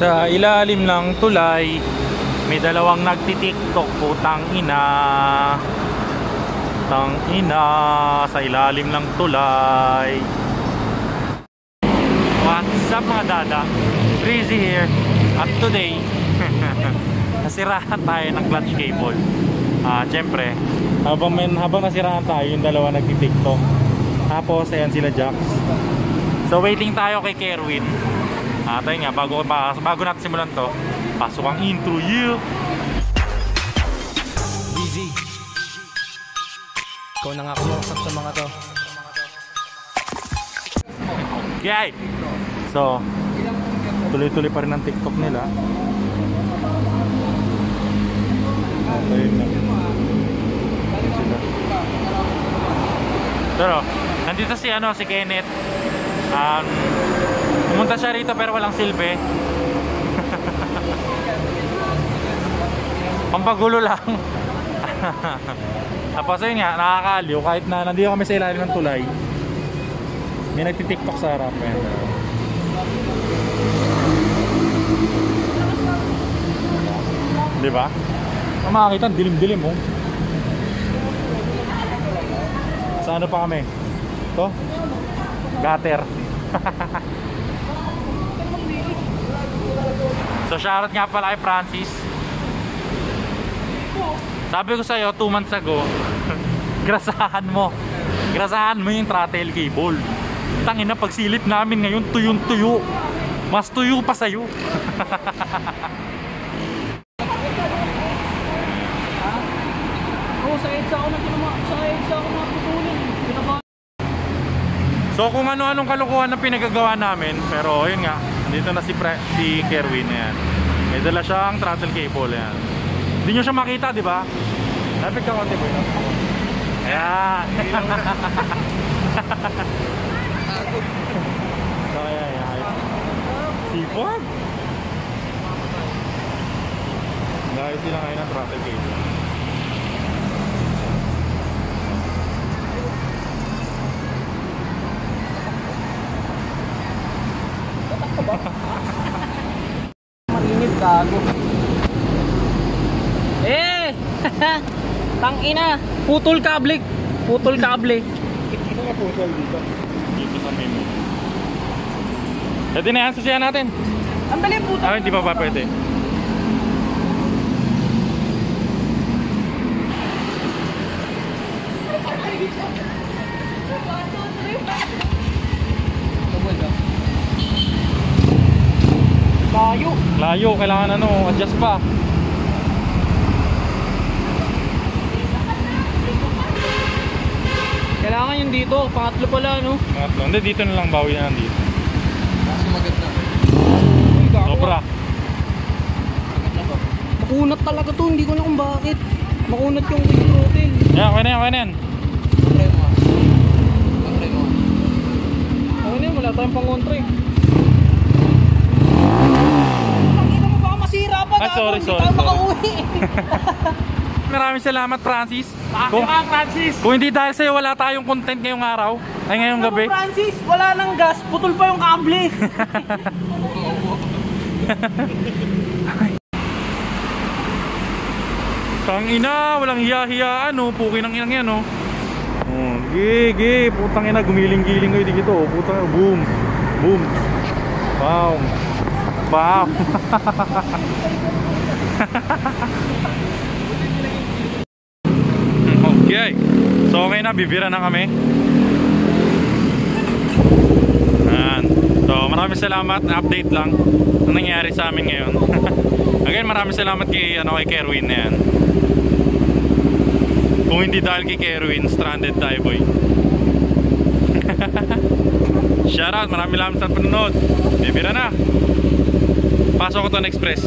Sa ilalim ng tulay, may dalawang nagtitiktok putang ina. Tang ina sa ilalim ng tulay. What's up mga dada? Breezy here. At today, nasirahan tayo ng clutch cable. Ah, syempre, habang men, habang nasirahan tayo, yung dalawa nagtitiktok. Tapos ayan sila Jax. So waiting tayo kay Kerwin. Ah, tayo nga bago bago natin simulan to, pasok ang intro you. Busy. Ikaw na nga kumausap sa mga to. Okay. So, tuloy-tuloy pa rin ang TikTok nila. Ayun na. Ayun sila. Pero, nandito si ano, si Kenneth. Um, pumunta siya rito pero walang silbi. Pampagulo lang. Tapos ayun nga, nakakaliw kahit na nandito kami sa ilalim ng tulay. May nagtitiktok sa harap. Ayan. Di ba? Ang makakita, dilim-dilim oh. Sa ano pa kami? To? Gutter. so shoutout nga pala kay Francis. Sabi ko sa'yo, 2 months ago, grasahan mo. Grasahan mo yung throttle cable. Tangina, pagsilip namin ngayon, tuyong-tuyo. Mas tuyo pa sa'yo. Sa EDSA ako na sa EDSA ako na putulin. So kung ano-anong kalokohan na pinagagawa namin, pero ayun nga, dito na si, Pre, si Kerwin yan. May dala siyang throttle cable yan. Hindi nyo siya makita, di ba? Lapit ka konti, boy. Ayan. so, ayan, ayan. Sipag. Dahil sila ngayon ng throttle cable. Gago. Eh! Tang ina, putol kable. Putol kable. Ito na putol dito. Dito sa memo. Pwede na yan, susiyan natin. Ang dali putol. Ah, hindi pa pa pwede. Layo. Kailangan ano, adjust pa. Kailangan yung dito, pangatlo pala no. Pangatlo. Hindi, dito na lang bawi na dito. Kasi maganda. Sobra. Makunat talaga to, hindi ko alam kung bakit. Makunat yung quick throttle. Yan, okay na yan, okay na yan. Ano na yun, wala tayong pangontra eh. Nakita mo baka masira pa Ah, sorry, sorry, Hindi makauwi. Maraming salamat, Francis. Kung, Kung Francis. kung hindi dahil sa'yo, wala tayong content ngayong araw. Ay, ngayong gabi. Ano, Francis, wala nang gas, putol pa yung kable. Tang ina, walang hiya-hiyaan, oh. Puki ng inang yan, oh. Oh, gi, gi, putang ina, gumiling-giling kayo dito, oh. Putang ina, boom, boom. Wow. Wow. okay. So, okay na, bibira na kami. Ayan. So, maraming salamat. Update lang ang nangyari sa amin ngayon. Again, maraming salamat kay, ano, kay Kerwin na yan. Kung hindi dahil kay Kerwin, stranded tayo, boy. Shoutout, maraming salamat sa panonood. Bibira na. Pasok ko to ng express.